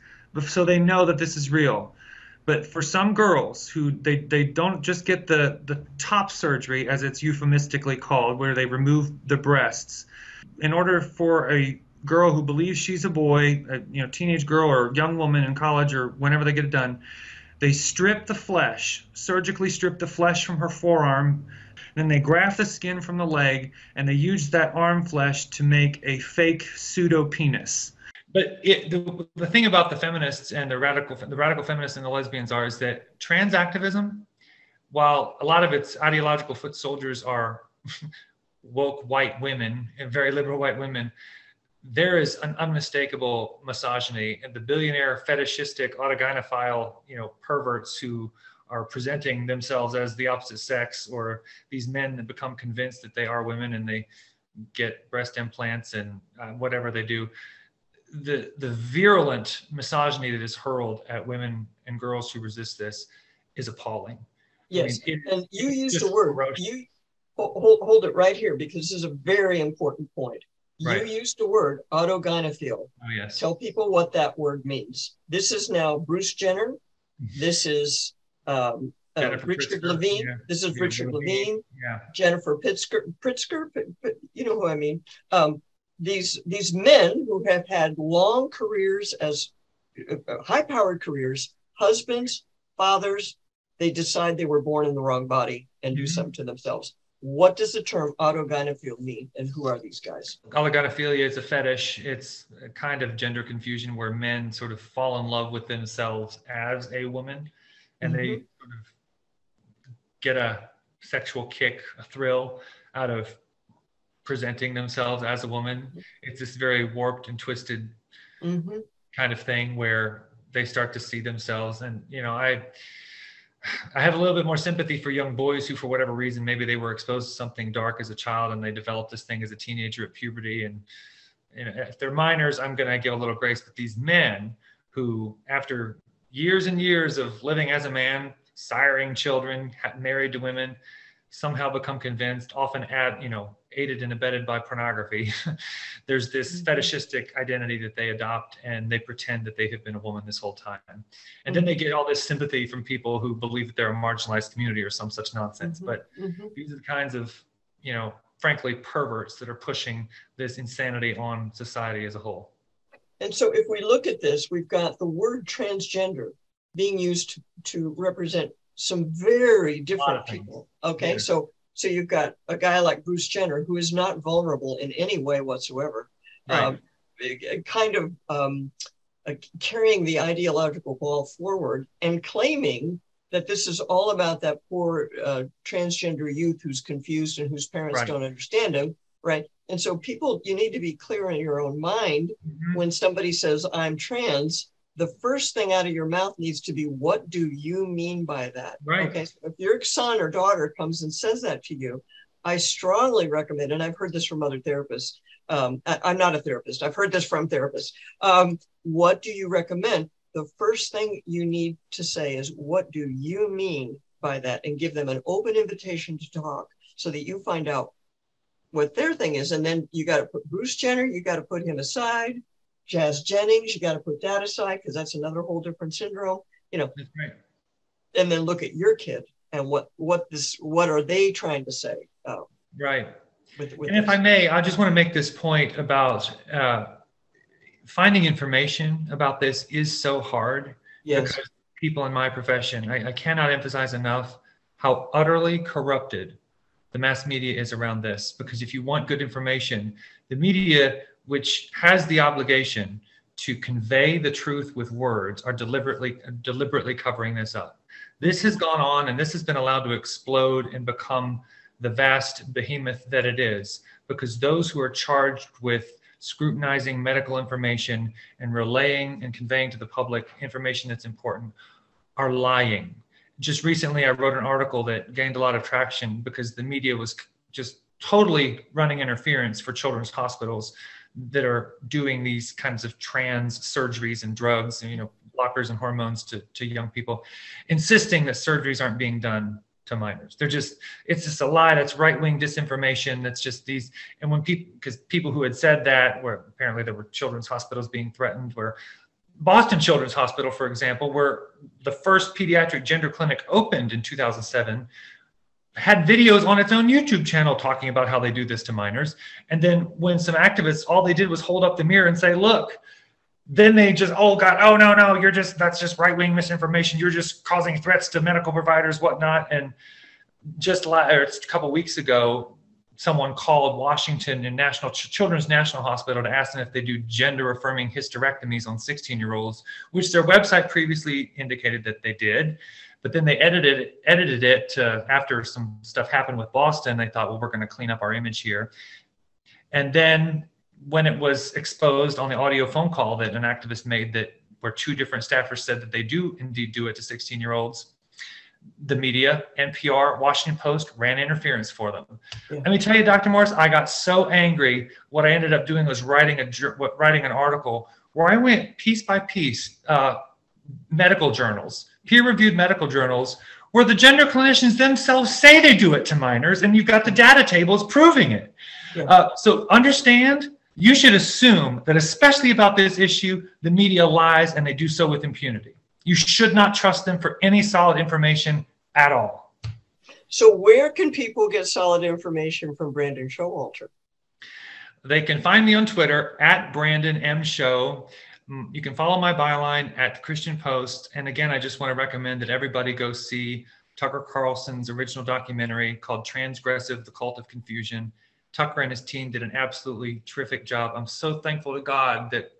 so they know that this is real. But for some girls who they, they don't just get the, the top surgery, as it's euphemistically called, where they remove the breasts, in order for a girl who believes she's a boy, a you know, teenage girl or young woman in college or whenever they get it done, they strip the flesh, surgically strip the flesh from her forearm then they graft the skin from the leg and they use that arm flesh to make a fake pseudo penis. But it, the, the thing about the feminists and the radical the radical feminists and the lesbians are is that trans activism, while a lot of its ideological foot soldiers are (laughs) woke white women and very liberal white women, there is an unmistakable misogyny and the billionaire fetishistic autogynephile you know perverts who are presenting themselves as the opposite sex or these men that become convinced that they are women and they get breast implants and uh, whatever they do the the virulent misogyny that is hurled at women and girls who resist this is appalling yes I mean, it, and you used the word ferocious. you hold, hold it right here because this is a very important point Right. You used the word autogynephile. Oh, yes. Tell people what that word means. This is now Bruce Jenner. Mm-hmm. This is um, uh, Richard Pritzker. Levine. Yeah. This is yeah, Richard Levine. Yeah. Jennifer Pritzker. Pritzker. You know who I mean. Um, these these men who have had long careers as uh, uh high-powered careers, husbands, fathers, they decide they were born in the wrong body and do mm-hmm. something to themselves. What does the term autogynephilia mean, and who are these guys? Autogynephilia is a fetish. It's a kind of gender confusion where men sort of fall in love with themselves as a woman and mm-hmm. they sort of get a sexual kick, a thrill out of presenting themselves as a woman. It's this very warped and twisted mm-hmm. kind of thing where they start to see themselves. And you know, I I have a little bit more sympathy for young boys who, for whatever reason, maybe they were exposed to something dark as a child and they developed this thing as a teenager at puberty. And you know, if they're minors, I'm going to give a little grace. But these men who, after years and years of living as a man, siring children, married to women, somehow become convinced, often add, you know, aided and abetted by pornography. (laughs) There's this mm-hmm. fetishistic identity that they adopt and they pretend that they have been a woman this whole time. And mm-hmm. then they mm-hmm. get all this sympathy from people who believe that they're a marginalized community or some such nonsense. Mm-hmm. But mm-hmm. these are the kinds of, you know, frankly perverts that are pushing this insanity on society as a whole. And so if we look at this, we've got the word transgender being used to, to represent some very different people. Okay, yeah. so so you've got a guy like Bruce Jenner who is not vulnerable in any way whatsoever, right. um, kind of um, uh, carrying the ideological ball forward and claiming that this is all about that poor uh, transgender youth who's confused and whose parents right. don't understand him, right? And so, people, you need to be clear in your own mind mm-hmm. when somebody says, I'm trans. The first thing out of your mouth needs to be, What do you mean by that? Right. Okay. So if your son or daughter comes and says that to you, I strongly recommend, and I've heard this from other therapists. Um, I, am not a therapist. I've heard this from therapists. Um, what do you recommend? The first thing you need to say is, What do you mean by that? And give them an open invitation to talk so that you find out what their thing is. And then you got to put Bruce Jenner, you got to put him aside. Jazz Jennings, you got to put that aside because that's another whole different syndrome. You know, right. and then look at your kid and what what this what are they trying to say? Uh, right. With, with and this. if I may, I just want to make this point about uh, finding information about this is so hard. Yes. Because people in my profession, I, I cannot emphasize enough how utterly corrupted the mass media is around this because if you want good information, the media, which has the obligation to convey the truth with words, are deliberately deliberately covering this up. This has gone on and this has been allowed to explode and become the vast behemoth that it is because those who are charged with scrutinizing medical information and relaying and conveying to the public information that's important are lying just recently I wrote an article that gained a lot of traction because the media was just totally running interference for children's hospitals that are doing these kinds of trans surgeries and drugs, and you know, blockers and hormones to, to young people, insisting that surgeries aren't being done to minors. They're just, it's just a lie. That's right wing disinformation. That's just these. And when people, because people who had said that, where apparently there were children's hospitals being threatened, where Boston Children's Hospital, for example, where the first pediatric gender clinic opened in 2007, had videos on its own YouTube channel talking about how they do this to minors. And then when some activists, all they did was hold up the mirror and say, look, then they just, oh God, oh no, no, you're just, that's just right wing misinformation. You're just causing threats to medical providers, whatnot. And just a couple weeks ago, someone called Washington and National Children's National Hospital to ask them if they do gender affirming hysterectomies on 16 year olds, which their website previously indicated that they did. But then they edited it, edited it to, after some stuff happened with Boston. They thought, well, we're going to clean up our image here. And then when it was exposed on the audio phone call that an activist made that where two different staffers said that they do indeed do it to 16 year olds the media, NPR, Washington Post ran interference for them. Yeah. Let me tell you, Dr. Morris, I got so angry. What I ended up doing was writing a writing an article where I went piece by piece, uh, medical journals, peer-reviewed medical journals, where the gender clinicians themselves say they do it to minors, and you've got the data tables proving it. Yeah. Uh, so understand. You should assume that, especially about this issue, the media lies and they do so with impunity. You should not trust them for any solid information at all. So, where can people get solid information from Brandon Showalter? They can find me on Twitter at Brandon M Show. Mm, you can follow my byline at Christian Post. And again, I just want to recommend that everybody go see Tucker Carlson's original documentary called Transgressive The Cult of Confusion. Tucker and his team did an absolutely terrific job. I'm so thankful to God that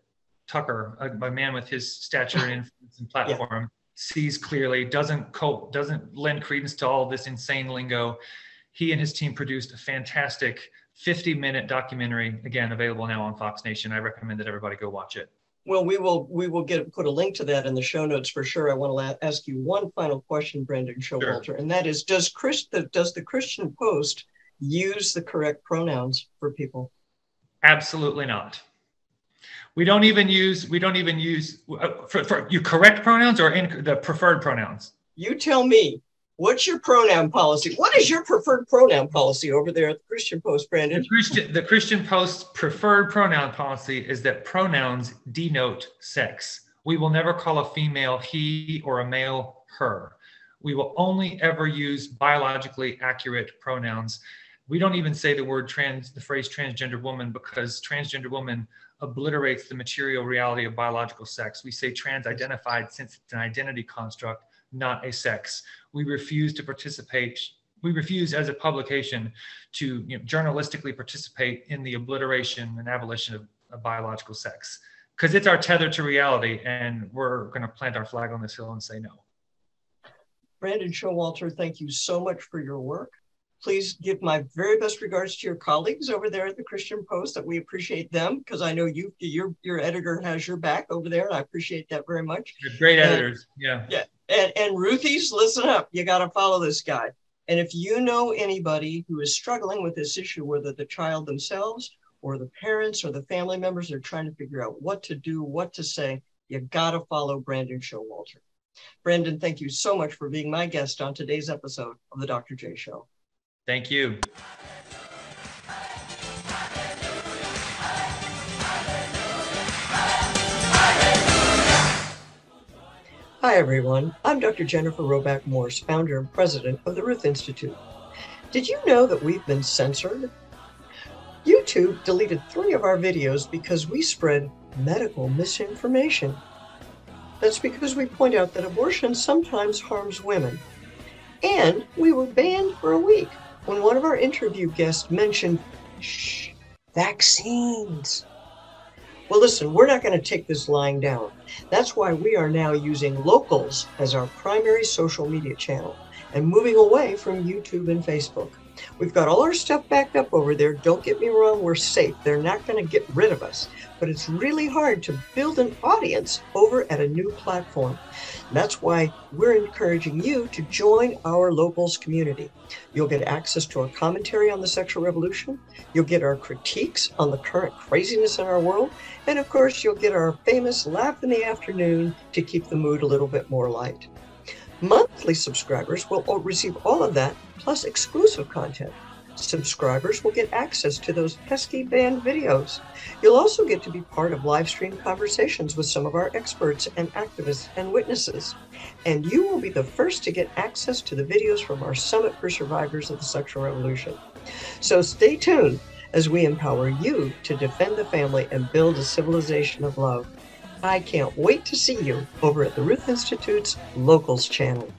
Tucker, a, a man with his stature and influence and (laughs) platform, yeah. sees clearly, doesn't cope, doesn't lend credence to all this insane lingo. He and his team produced a fantastic 50 minute documentary, again, available now on Fox Nation. I recommend that everybody go watch it. Well, we will we will get put a link to that in the show notes for sure. I want to ask you one final question, Brandon Showalter, sure. and that is: Does Christ does the Christian Post use the correct pronouns for people? Absolutely not. We don't even use we don't even use uh, for, for you correct pronouns or in, the preferred pronouns. You tell me. What's your pronoun policy? What is your preferred pronoun policy over there at the Christian Post, Brandon? The Christian, the Christian Post preferred pronoun policy is that pronouns denote sex. We will never call a female he or a male her. We will only ever use biologically accurate pronouns we don't even say the word trans, the phrase transgender woman, because transgender woman obliterates the material reality of biological sex. We say trans identified since it's an identity construct, not a sex. We refuse to participate. We refuse as a publication to you know, journalistically participate in the obliteration and abolition of, of biological sex because it's our tether to reality and we're going to plant our flag on this hill and say no. Brandon Showalter, thank you so much for your work. Please give my very best regards to your colleagues over there at the Christian Post that we appreciate them because I know you your your editor has your back over there and I appreciate that very much. You're great and, editors. Yeah. Yeah. And and Ruthies, listen up. You got to follow this guy. And if you know anybody who is struggling with this issue, whether the child themselves or the parents or the family members are trying to figure out what to do, what to say, you got to follow Brandon Showalter. Brandon, thank you so much for being my guest on today's episode of the Dr. J Show. Thank you. Hi, everyone. I'm Dr. Jennifer Roback Morse, founder and president of the Ruth Institute. Did you know that we've been censored? YouTube deleted three of our videos because we spread medical misinformation. That's because we point out that abortion sometimes harms women. And we were banned for a week when one of our interview guests mentioned, shh, vaccines. Well, listen, we're not going to take this lying down. That's why we are now using locals as our primary social media channel and moving away from YouTube and Facebook. We've got all our stuff backed up over there. Don't get me wrong, we're safe. They're not going to get rid of us. But it's really hard to build an audience over at a new platform. That's why we're encouraging you to join our locals community. You'll get access to our commentary on the sexual revolution. You'll get our critiques on the current craziness in our world. And of course, you'll get our famous laugh in the afternoon to keep the mood a little bit more light. Monthly subscribers will receive all of that plus exclusive content. Subscribers will get access to those pesky banned videos. You'll also get to be part of live stream conversations with some of our experts and activists and witnesses. And you will be the first to get access to the videos from our Summit for Survivors of the Sexual Revolution. So stay tuned as we empower you to defend the family and build a civilization of love. I can't wait to see you over at the Ruth Institute's Locals channel.